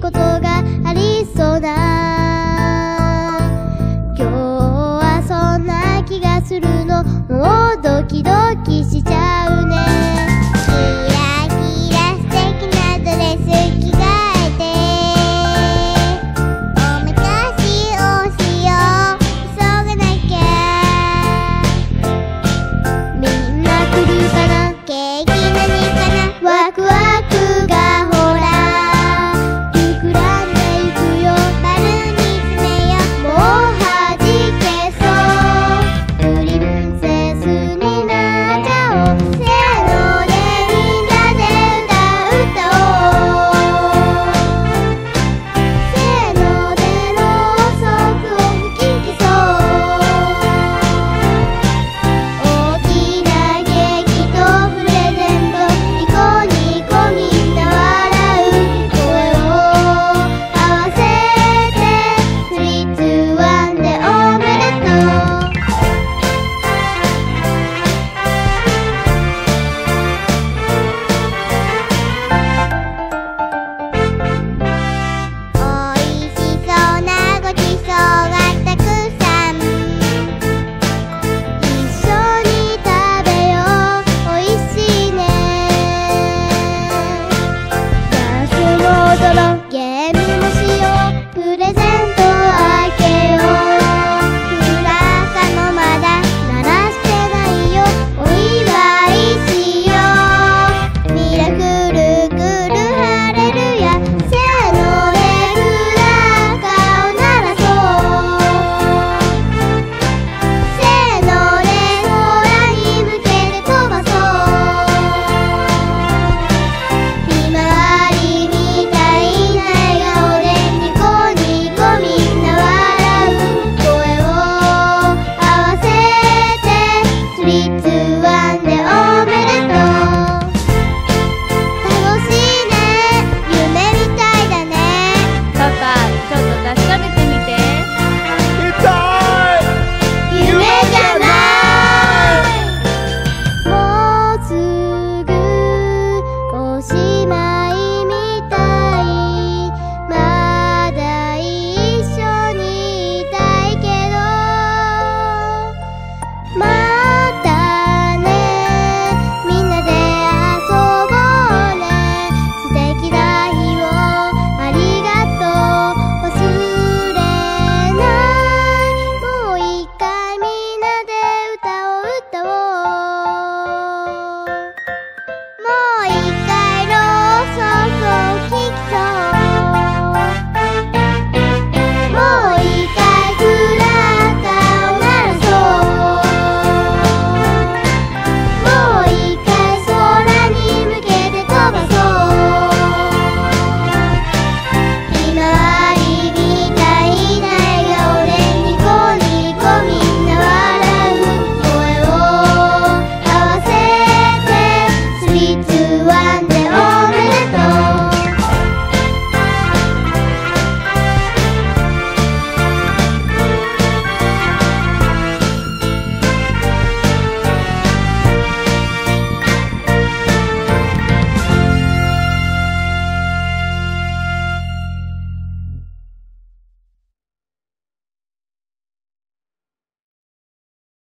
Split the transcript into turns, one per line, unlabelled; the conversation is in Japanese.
ことがありそうだ。今日はそんな気がするの。もうドキド